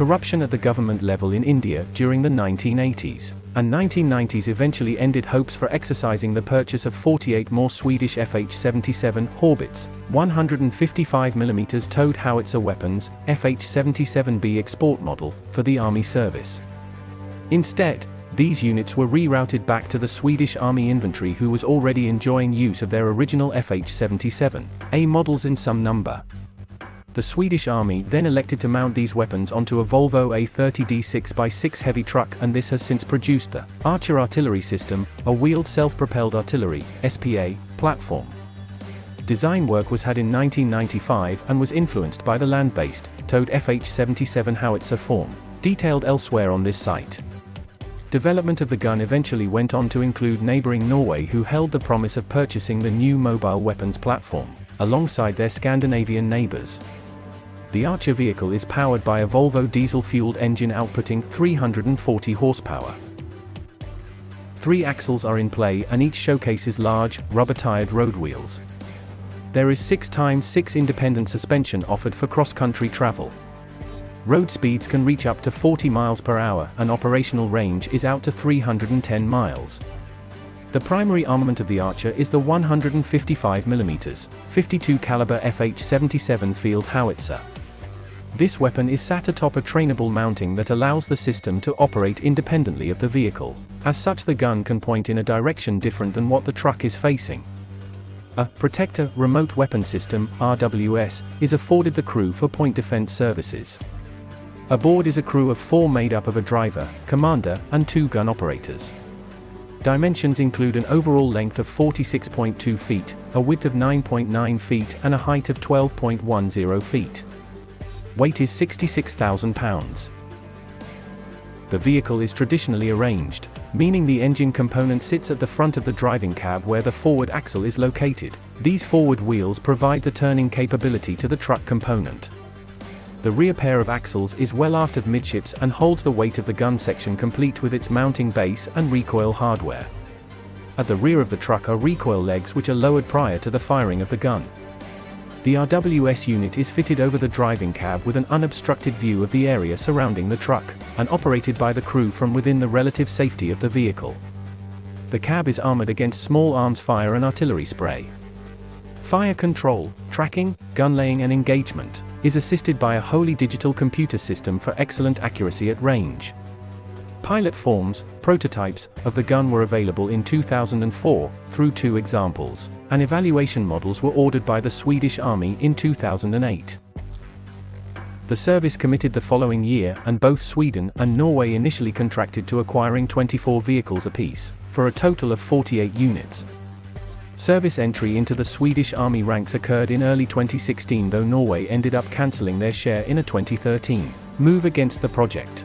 corruption at the government level in India during the 1980s and 1990s eventually ended hopes for exercising the purchase of 48 more Swedish FH-77 Haubits, 155mm towed howitzer weapons, FH-77B export model, for the Army service. Instead, these units were rerouted back to the Swedish Army infantry who was already enjoying use of their original FH-77, A models in some number. The Swedish Army then elected to mount these weapons onto a Volvo A30D 6x6 heavy truck and this has since produced the Archer Artillery System, a wheeled self-propelled artillery SPA, platform. Design work was had in 1995 and was influenced by the land-based, towed FH-77 howitzer form, detailed elsewhere on this site. Development of the gun eventually went on to include neighboring Norway who held the promise of purchasing the new mobile weapons platform, alongside their Scandinavian neighbors. The Archer vehicle is powered by a Volvo diesel-fueled engine outputting 340 horsepower. Three axles are in play and each showcases large, rubber-tired road wheels. There is 6x6 independent suspension offered for cross-country travel. Road speeds can reach up to 40 miles per hour and operational range is out to 310 miles. The primary armament of the Archer is the 155mm, 52 caliber FH-77 field howitzer. This weapon is sat atop a trainable mounting that allows the system to operate independently of the vehicle. As such the gun can point in a direction different than what the truck is facing. A Protector Remote Weapon System RWS, is afforded the crew for point defense services. Aboard is a crew of four made up of a driver, commander, and two gun operators. Dimensions include an overall length of 46.2 feet, a width of 9.9 feet and a height of 12.10 feet. Weight is 66,000 pounds. The vehicle is traditionally arranged, meaning the engine component sits at the front of the driving cab where the forward axle is located. These forward wheels provide the turning capability to the truck component. The rear pair of axles is well aft of midships and holds the weight of the gun section complete with its mounting base and recoil hardware. At the rear of the truck are recoil legs which are lowered prior to the firing of the gun. The RWS unit is fitted over the driving cab with an unobstructed view of the area surrounding the truck, and operated by the crew from within the relative safety of the vehicle. The cab is armored against small arms fire and artillery spray. Fire control, tracking, gun laying and engagement is assisted by a wholly digital computer system for excellent accuracy at range. Pilot forms, prototypes, of the gun were available in 2004, through two examples, and evaluation models were ordered by the Swedish Army in 2008. The service committed the following year and both Sweden and Norway initially contracted to acquiring 24 vehicles apiece, for a total of 48 units. Service entry into the Swedish Army ranks occurred in early 2016 though Norway ended up cancelling their share in a 2013 move against the project.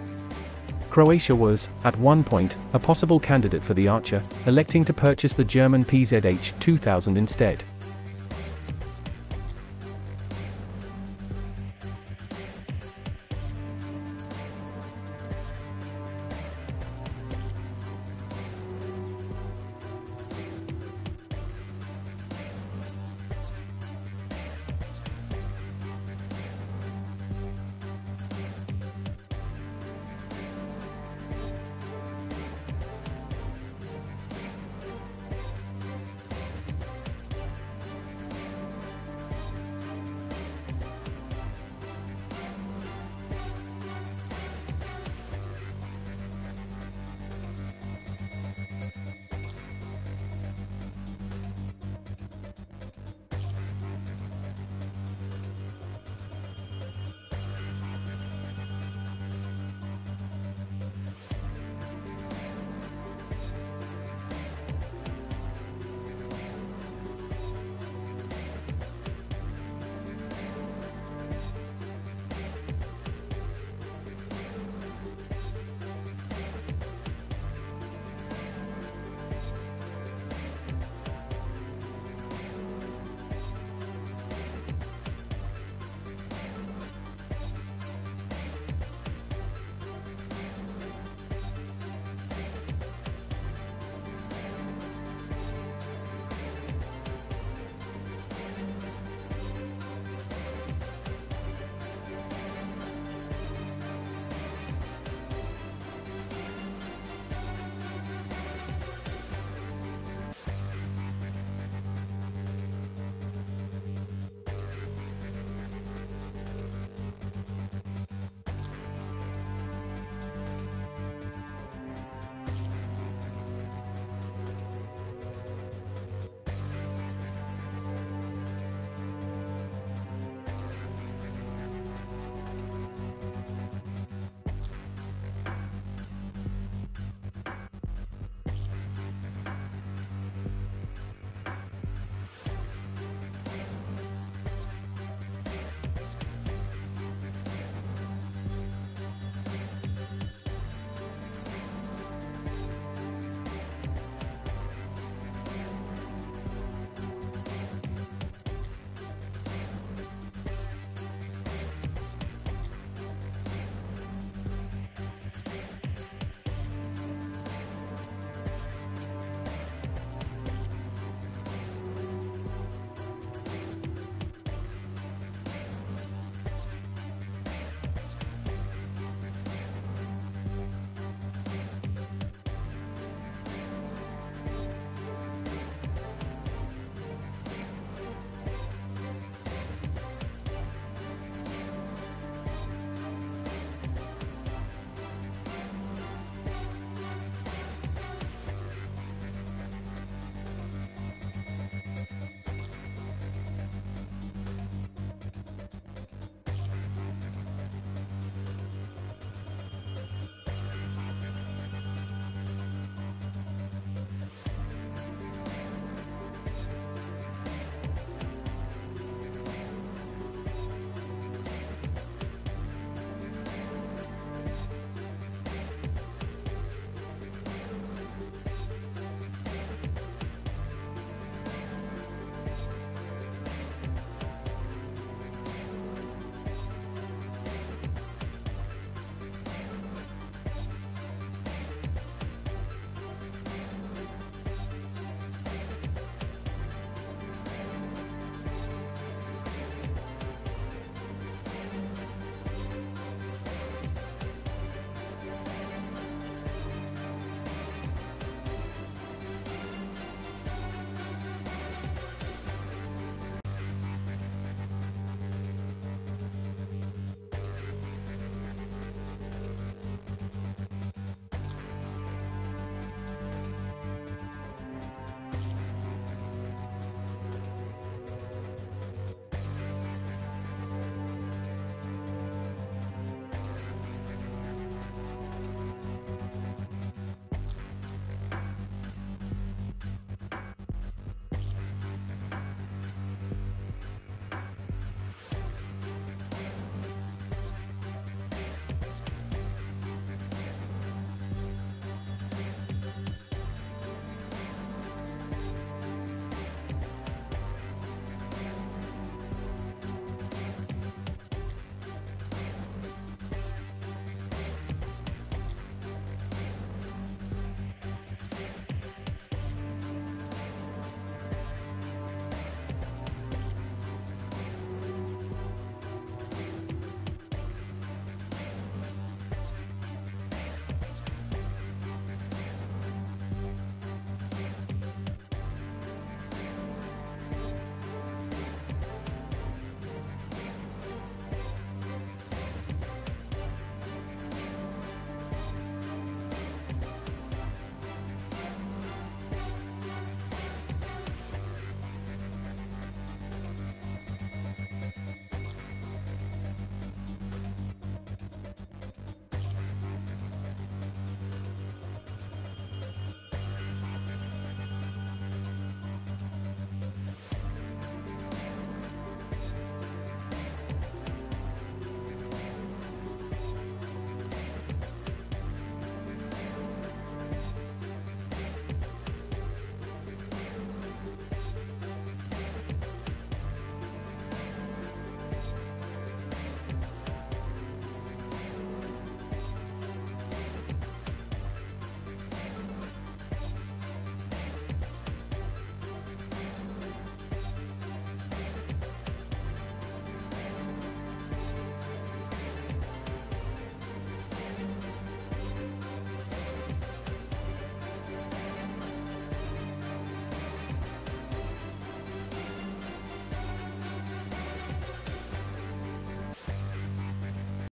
Croatia was, at one point, a possible candidate for the Archer, electing to purchase the German PZH 2000 instead.